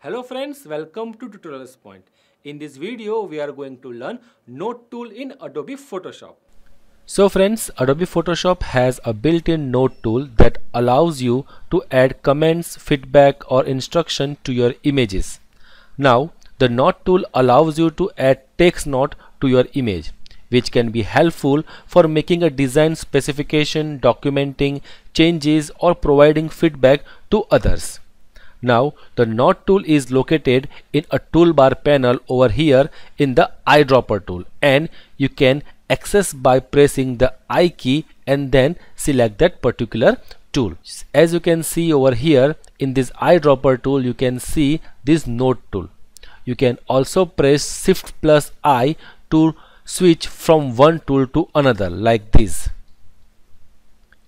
Hello friends, welcome to Tutorials Point. In this video, we are going to learn Note tool in Adobe Photoshop. So friends, Adobe Photoshop has a built-in note tool that allows you to add comments, feedback or instruction to your images. Now, the note tool allows you to add text note to your image which can be helpful for making a design specification, documenting changes or providing feedback to others. Now the note tool is located in a toolbar panel over here in the eyedropper tool and you can access by pressing the I key and then select that particular tool. As you can see over here in this eyedropper tool you can see this node tool. You can also press shift plus I to switch from one tool to another like this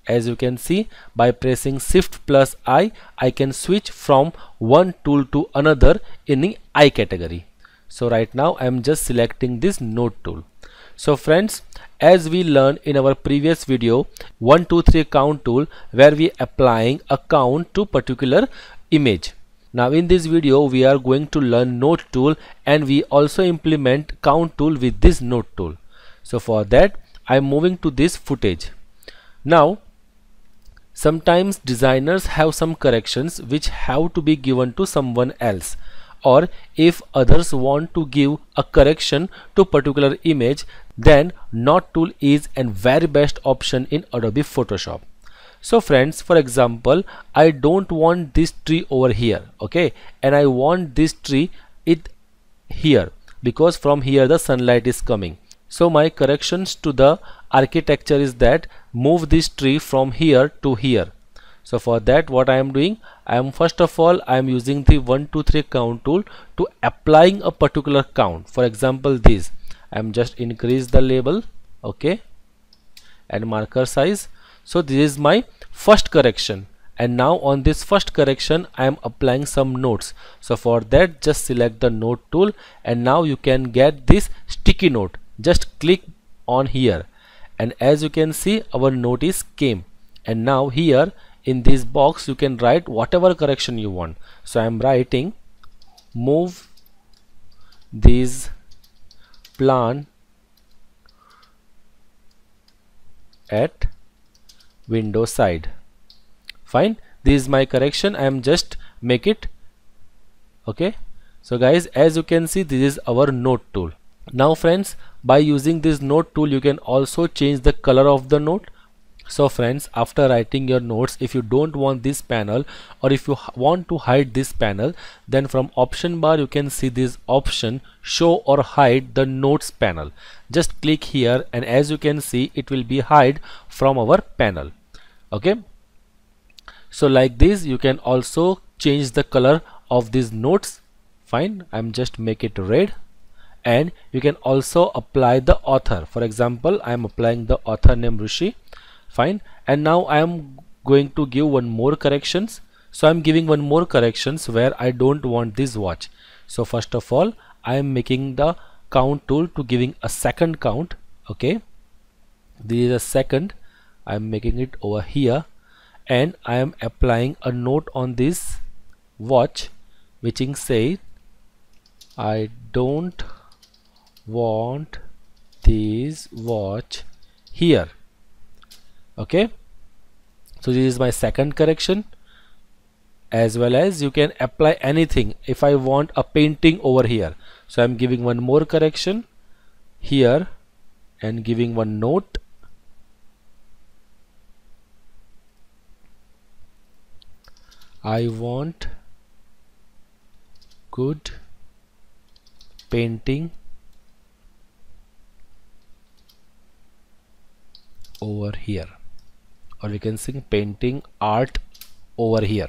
as you can see by pressing shift plus I I can switch from one tool to another in the I category so right now I am just selecting this node tool so friends as we learned in our previous video 1 2 3 count tool where we applying a count to particular image now in this video we are going to learn node tool and we also implement count tool with this node tool. So for that I am moving to this footage. Now sometimes designers have some corrections which have to be given to someone else. Or if others want to give a correction to particular image then note tool is a very best option in Adobe Photoshop. So friends for example I don't want this tree over here okay? And I want this tree it here because from here the sunlight is coming. So my corrections to the architecture is that move this tree from here to here. So for that what I am doing I am first of all I am using the 1 2 3 count tool to applying a particular count. For example this. I am just increase the label okay and marker size. So this is my first correction. And now on this first correction I am applying some notes. So for that just select the note tool. And now you can get this sticky note. Just click on here and as you can see our notice came. And now here in this box you can write whatever correction you want. So I am writing move this plan at window side. Fine. This is my correction. I am just make it okay? So guys as you can see this is our note tool. Now friends by using this note tool you can also change the color of the note. So friends after writing your notes if you don't want this panel or if you want to hide this panel then from option bar you can see this option show or hide the notes panel. Just click here and as you can see it will be hide from our panel. Okay? So like this you can also change the color of these notes. Fine. I'm just make it red and you can also apply the author. For example I am applying the author name Rishi. Fine. And now I am going to give one more corrections. So I'm giving one more corrections where I don't want this watch. So first of all I am making the count tool to giving a second count. Okay. This is a second. I'm making it over here. And I am applying a note on this watch which say I don't want this watch here. Okay? So this is my second correction. As well as you can apply anything if I want a painting over here. So I'm giving one more correction here and giving one note. I want good painting over here. Or we can sing painting art over here.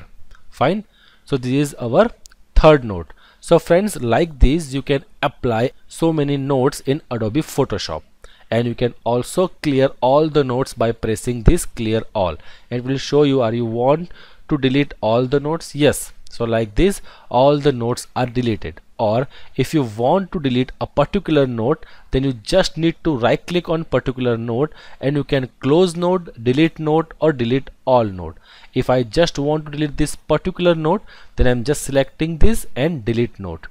Fine. So this is our third note. So friends like this you can apply so many notes in Adobe Photoshop. And you can also clear all the notes by pressing this clear all. And will show you are you want to delete all the notes? Yes. So like this all the notes are deleted or if you want to delete a particular node then you just need to right click on particular node and you can close node delete node or delete all node. If I just want to delete this particular node then I'm just selecting this and delete node.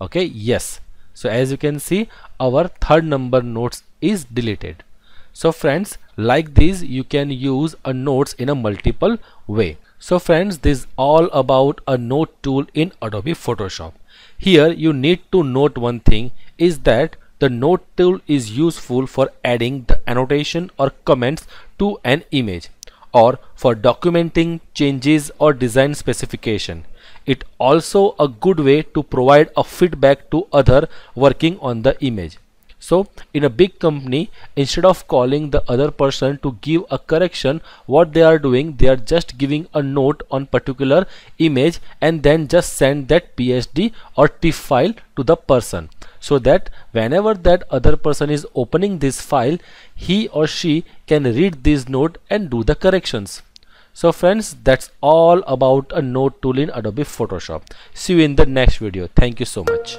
Okay yes. So as you can see our third number nodes is deleted. So friends like this you can use a notes in a multiple way so friends this is all about a note tool in Adobe Photoshop here you need to note one thing is that the note tool is useful for adding the annotation or comments to an image or for documenting changes or design specification. It also a good way to provide a feedback to other working on the image. So in a big company, instead of calling the other person to give a correction, what they are doing, they are just giving a note on particular image and then just send that PSD or TIFF file to the person so that whenever that other person is opening this file, he or she can read this note and do the corrections. So friends, that's all about a note tool in Adobe Photoshop. See you in the next video. Thank you so much.